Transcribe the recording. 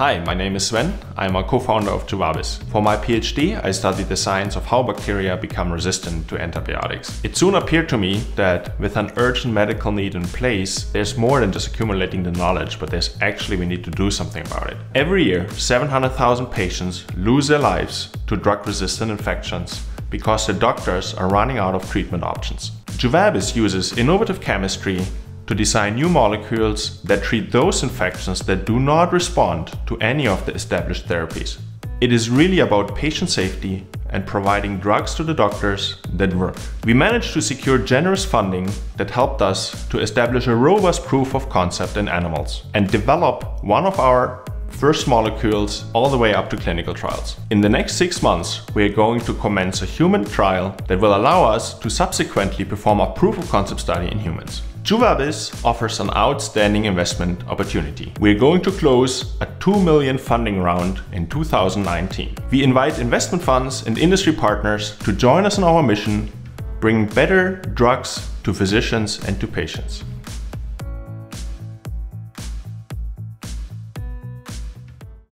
Hi, my name is Sven. I'm a co-founder of Juvabis. For my PhD, I studied the science of how bacteria become resistant to antibiotics. It soon appeared to me that with an urgent medical need in place, there's more than just accumulating the knowledge, but there's actually we need to do something about it. Every year, 700,000 patients lose their lives to drug-resistant infections because the doctors are running out of treatment options. Juvabis uses innovative chemistry to design new molecules that treat those infections that do not respond to any of the established therapies. It is really about patient safety and providing drugs to the doctors that work. We managed to secure generous funding that helped us to establish a robust proof of concept in animals and develop one of our first molecules all the way up to clinical trials. In the next six months, we are going to commence a human trial that will allow us to subsequently perform a proof of concept study in humans. Juvabis offers an outstanding investment opportunity. We're going to close a 2 million funding round in 2019. We invite investment funds and industry partners to join us in our mission, bringing better drugs to physicians and to patients.